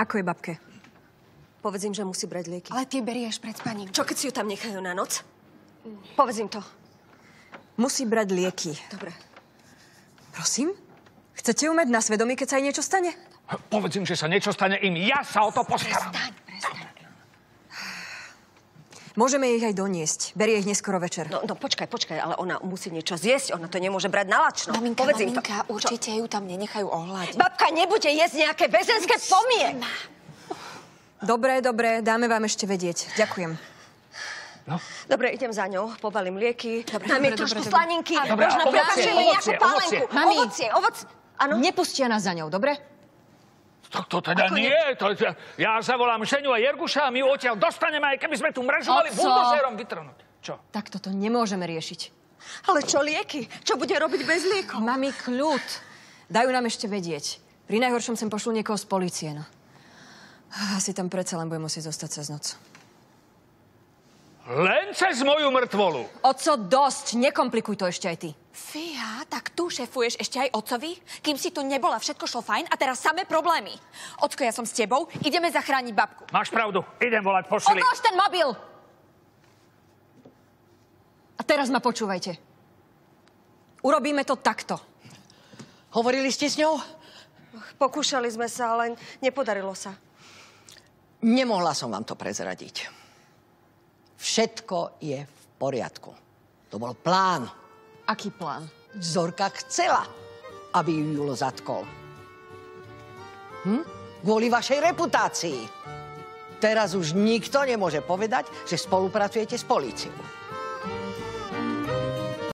Ako je babke? Povedz im, že musí brať lieky. Ale ty berieš pred spaním. Čo, keď si ju tam nechajú na noc? Povedz im to. Musí brať lieky. Dobre. Prosím? Chcete ju mať na svedomí, keď sa jej niečo stane? Povedz im, že sa niečo stane im. Ja sa o to postaram. Prestaň. Môžeme ich aj doniesť. Berie ich neskoro večer. No, no počkaj, počkaj, ale ona musí niečo zjesť. Ona to nemôže brať na lačno. Maminka, Povedz im to. maminka, určite ju tam nenechajú ohľadiť. Babka nebude jesť nejaké bezenské pomie. Dobre, dobre, dáme vám ešte vedieť. Ďakujem. Dobre, idem za ňou, pobalím lieky. Dobre, Dám jej dobre, trošku dobre, slaninky. Dobre, možno ovocie, pokašlím jej ovocie, nejakú ovocie. pálenku. Mami. Ovocie, ovoc... Áno? Nepustia nás za ňou, dobre? To, to teda Ako nie. To, to, ja zavolám Ženiu a Jerguša a my odtiaľ dostaneme, aj keby sme tu Oco. buldozérom vytrhnúť. Čo? Tak toto nemôžeme riešiť. Ale čo lieky? Čo bude robiť bez liekov? Mami, kľud. Dajú nám ešte vedieť. Pri najhoršom sem pošlu niekoho z policie, no. Asi tam predsa len budem musieť zostať cez noc. Len cez moju mŕtvolu. Oco, dosť. Nekomplikuj to ešte aj ty. Fíha, tak tu šefuješ ešte aj otcovi? Kým si tu nebola, všetko šlo fajn a teraz samé problémy. Ocko, ja som s tebou, ideme zachrániť babku. Máš pravdu. Idem volať pošli. Odlož ten mobil! A teraz ma počúvajte. Urobíme to takto. Hovorili ste s ňou? Pokúšali sme sa, ale nepodarilo sa. Nemohla som vám to prezradiť. Všetko je v poriadku. To bol plán. Aký plán? Zorka chcela, aby ju Julo zatkol. Hm? Kvôli vašej reputácii. Teraz už nikto nemôže povedať, že spolupracujete s políciou.